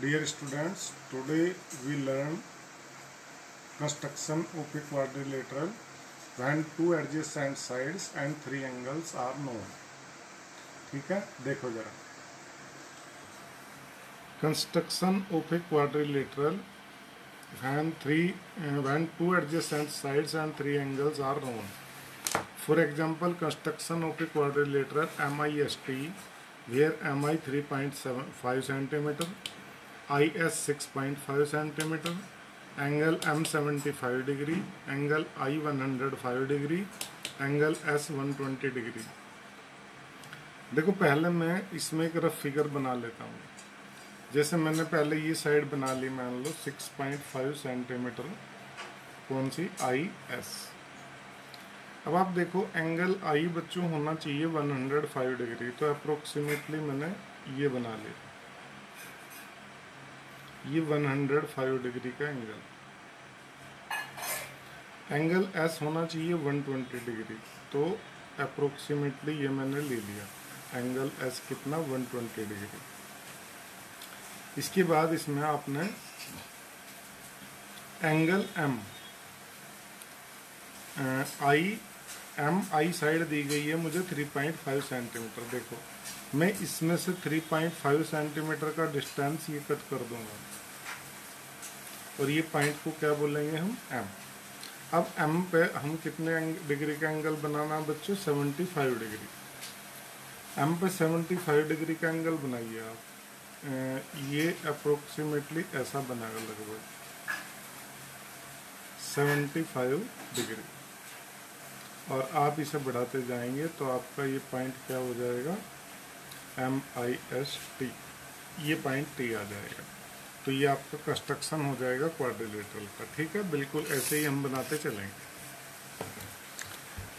Dear students, today we learn construction of a quadrilateral when two adjacent sides and three angles are known. ठीक है देखो जरा construction of a quadrilateral when three when two adjacent sides and three angles are known for example construction of a quadrilateral mist where mi 3.75 centimeter I S six point five centimetre angle M seventy five degree angle I one hundred five degree angle S one twenty degree देखो पहले मैं इसमें एक rough figure बना लेता हूँ जैसे मैंने पहले ये साइड बना ली मान लो सिक्स पॉइंट फाइव सेंटीमीटर कौन सी आई एस अब आप देखो एंगल आई बच्चों होना चाहिए वन हंड्रेड फाइव डिग्री तो अप्रोक्सीमेटली मैंने ये बना लिया ये 105 डिग्री का एंगल एंगल एस होना चाहिए 120 डिग्री तो अप्रोक्सीमेटली ये मैंने ले लिया एंगल एस कितना 120 डिग्री इसके बाद इसमें आपने angle M I M I side दी गई है मुझे 3.5 सेंटीमीटर देखो मैं इसमें से 3.5 सेंटीमीटर का डिस्टेंस ये कट कर दूंगा और ये पॉइंट को क्या बोलेंगे हम एम अब एम पे हम कितने डिग्री का एंगल बनाना है बच्चों 75 डिग्री एम पे 75 डिग्री का एंगल बनाइए आप ये अप्रोक्सीमेटली ऐसा बनाएगा लगभग 75 डिग्री और आप इसे बढ़ाते जाएंगे तो आपका ये पॉइंट क्या हो जाएगा एम आई एस टी ये पॉइंट टी आ जाएगा तो ये आपका कंस्ट्रक्शन हो जाएगा क्वाड्रिलेटरल का ठीक है बिल्कुल ऐसे ही हम बनाते चलेंगे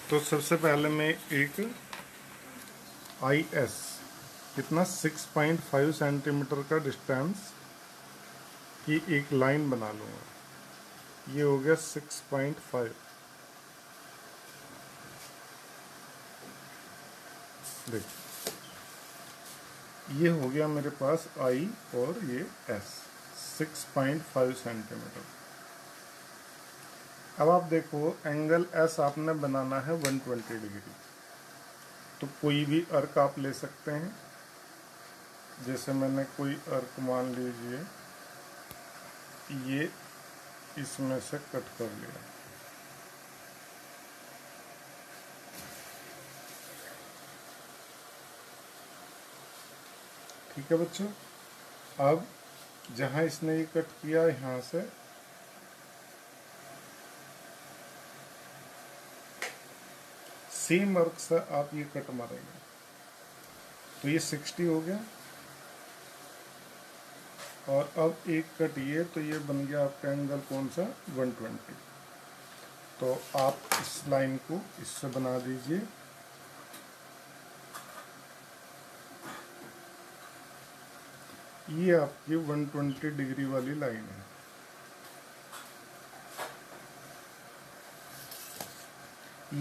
तो सबसे पहले मैं एक आई एस कितना 6.5 सेंटीमीटर का डिस्टेंस की एक लाइन बना लूँगा ये हो गया 6.5 देखो ये हो गया मेरे पास आई और ये एस 6.5 सेंटीमीटर अब आप देखो एंगल एस आपने बनाना है 120 डिग्री तो कोई भी अर्क आप ले सकते हैं जैसे मैंने कोई अर्क मान लीजिए ये इसमें से कट कर लिया ठीक है बच्चों अब जहां इसने ये कट किया यहां से सेम अर्क से आप ये कट मारेंगे तो ये सिक्सटी हो गया और अब एक कट ये तो ये बन गया आपका एंगल कौन सा 120 तो आप इस लाइन को इससे बना दीजिए ये आपकी 120 डिग्री वाली लाइन है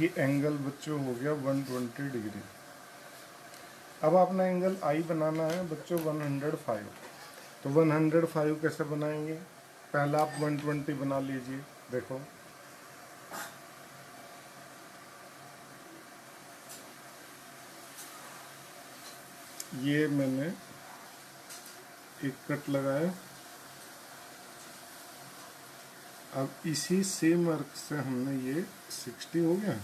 ये एंगल बच्चों हो गया 120 डिग्री अब आपने एंगल आई बनाना है बच्चों 105 तो 105 कैसे बनाएंगे पहला आप 120 बना लीजिए देखो ये मैंने एक कट लगाया अब इसी सेम अर्क से हमने ये सिक्सटी हो गया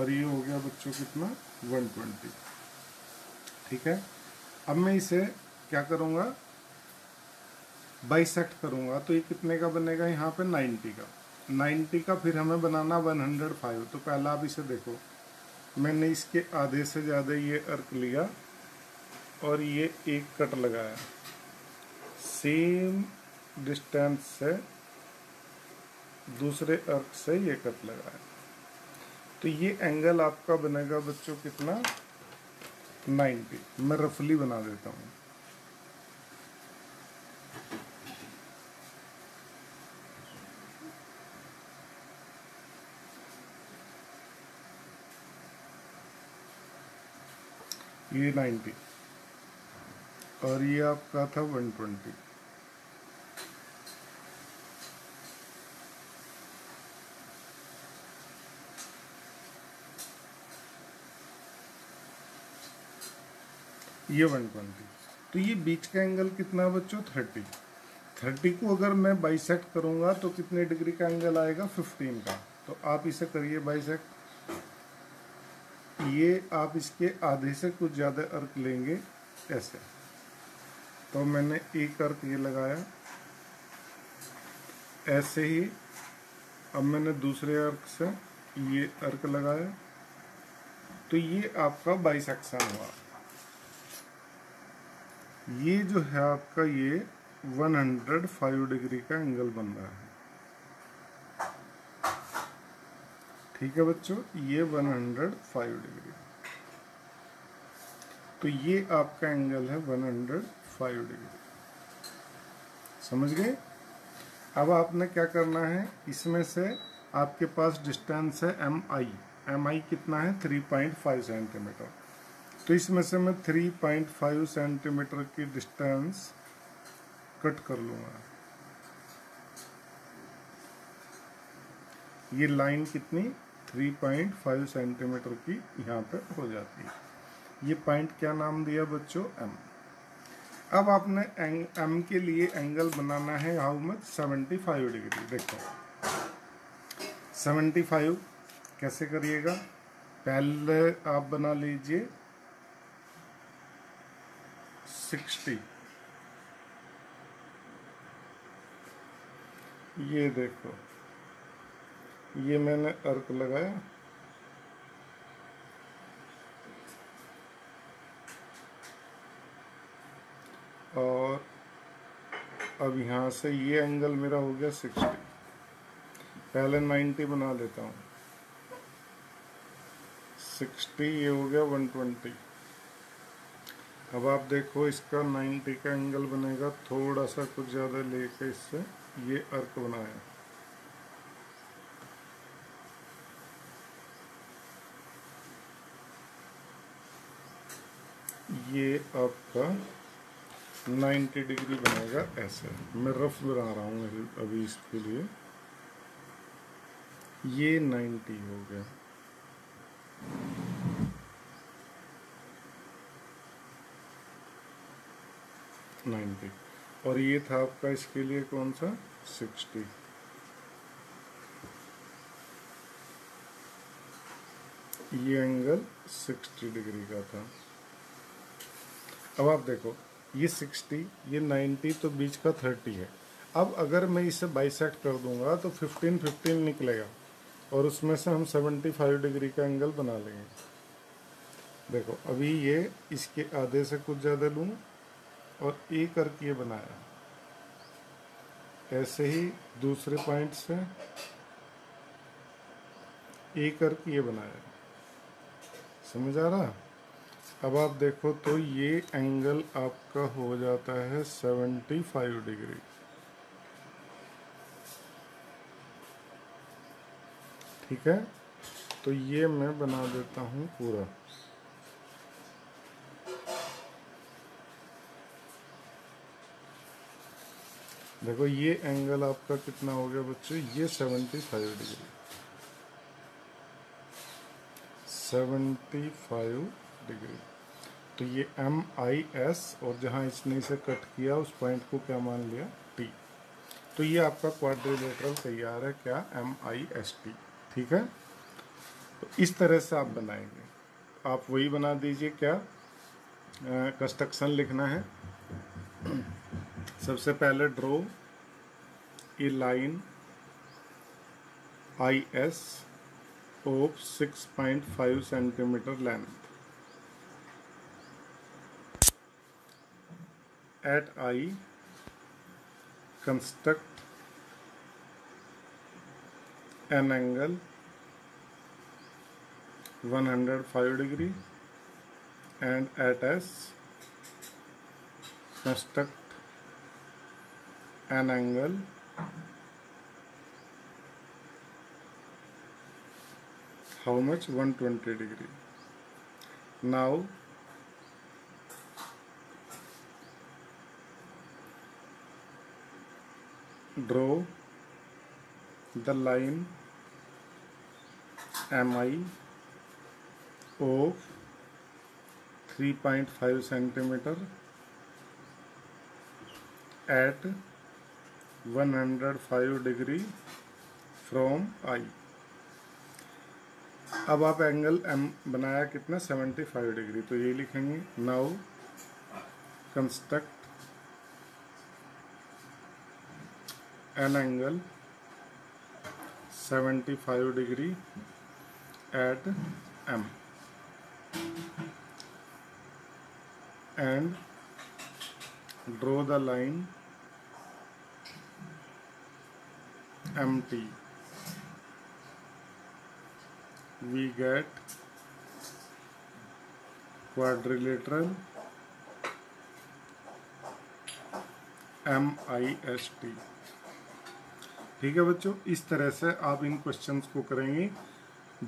और ये हो गया बच्चों कितना वन ट्वेंटी ठीक है अब मैं इसे क्या करूंगा बाइसेक्ट करूंगा तो ये कितने का बनेगा यहाँ पे नाइन्टी का नाइन्टी का फिर हमें बनाना वन हंड्रेड फाइव तो पहला आप इसे देखो मैंने इसके आधे से ज़्यादा ये अर्क लिया और ये एक कट लगाया सेम डिस्टेंस से दूसरे अर्क से ये कट लगाया तो ये एंगल आपका बनेगा बच्चों कितना 90 मैं रफली बना देता हूँ ये नाइन्टी और ये आपका था 120 ये 120 तो ये बीच का एंगल कितना बच्चों 30 30 को अगर मैं बाइसेक्ट करूंगा तो कितने डिग्री का एंगल आएगा 15 का तो आप इसे करिए बाइसेक्ट ये आप इसके आधे से कुछ ज़्यादा अर्क लेंगे ऐसे तो मैंने एक अर्क ये लगाया ऐसे ही अब मैंने दूसरे अर्क से ये अर्क लगाया तो ये आपका बाइसेक्शन हुआ ये जो है आपका ये 105 डिग्री का एंगल बन रहा है ठीक है बच्चों ये 105 डिग्री तो ये आपका एंगल है 105 फाइव डिग्री समझ गए अब आपने क्या करना है इसमें से आपके पास डिस्टेंस है एम आई एम आई कितना है थ्री पॉइंट फाइव सेंटीमीटर तो इसमें से मैं थ्री पॉइंट फाइव सेंटीमीटर की डिस्टेंस कट कर लूंगा ये लाइन कितनी थ्री पॉइंट फाइव सेंटीमीटर की यहाँ पे हो जाती है ये पॉइंट क्या नाम दिया बच्चों एम अब आपने एम के लिए एंगल बनाना है हाउ मच 75 डिग्री देखो 75 कैसे करिएगा पहले आप बना लीजिए 60 ये देखो ये मैंने अर्क लगाया और अब यहाँ से ये एंगल मेरा हो गया 60 पहले 90 बना लेता हूँ 60 ये हो गया 120 अब आप देखो इसका 90 का एंगल बनेगा थोड़ा सा कुछ ज़्यादा लेके इससे ये अर्क बनाया ये आपका 90 डिग्री बनेगा ऐसे मैं रफ बना रहा हूँ अभी इसके लिए ये 90 हो गया नाइन्टी और ये था आपका इसके लिए कौन सा सिक्सटी ये एंगल सिक्सटी डिग्री का था अब आप देखो ये सिक्सटी ये नाइन्टी तो बीच का थर्टी है अब अगर मैं इसे बाइसेक्ट कर दूंगा तो फिफ्टीन फिफ्टीन निकलेगा और उसमें से हम सेवेंटी फाइव डिग्री का एंगल बना लेंगे देखो अभी ये इसके आधे से कुछ ज़्यादा लूँ और ए करके ये बनाया ऐसे ही दूसरे पॉइंट से ए करके ये बनाया समझ आ रहा अब आप देखो तो ये एंगल आपका हो जाता है 75 डिग्री ठीक है तो ये मैं बना देता हूं पूरा देखो ये एंगल आपका कितना हो गया बच्चों ये 75 डिग्री 75 डिग्री तो ये एम आई एस और जहाँ इसने इसे कट किया उस पॉइंट को क्या मान लिया टी तो ये आपका क्वाड्रिलेटरल तैयार है क्या एम आई एस टी ठीक है तो इस तरह से आप बनाएंगे आप वही बना दीजिए क्या कंस्ट्रक्शन लिखना है सबसे पहले draw a line I S six point five centimetre length at i construct an angle 105 degree and at s construct an angle 120 how much 120 degree now draw the line mi o 3.5 cm at 105 degree from i अब आप angle M बनाया कितना 75 degree तो ये लिखेंगे now construct an angle 75 degree at M and draw the line MT. We get quadrilateral MIST. ठीक है बच्चों इस तरह से आप इन क्वेश्चंस को करेंगे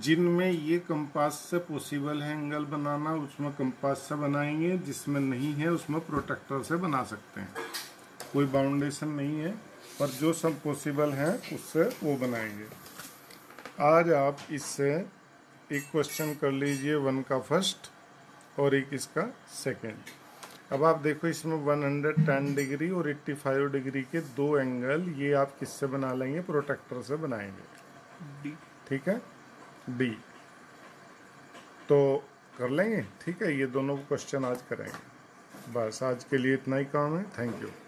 जिनमें ये कंपास से पॉसिबल है एंगल बनाना उसमें कंपास से बनाएंगे जिसमें नहीं है उसमें प्रोटेक्टर से बना सकते हैं कोई बाउंडेशन नहीं है पर जो सब पॉसिबल है उससे वो बनाएंगे आज आप इससे एक क्वेश्चन कर लीजिए वन का फर्स्ट और एक इसका सेकंड अब आप देखो इसमें 110 डिग्री और 85 डिग्री के दो एंगल ये आप किससे बना लेंगे प्रोटेक्टर से बनाएंगे डी ठीक है डी तो कर लेंगे ठीक है ये दोनों क्वेश्चन आज करेंगे बस आज के लिए इतना ही काम है थैंक यू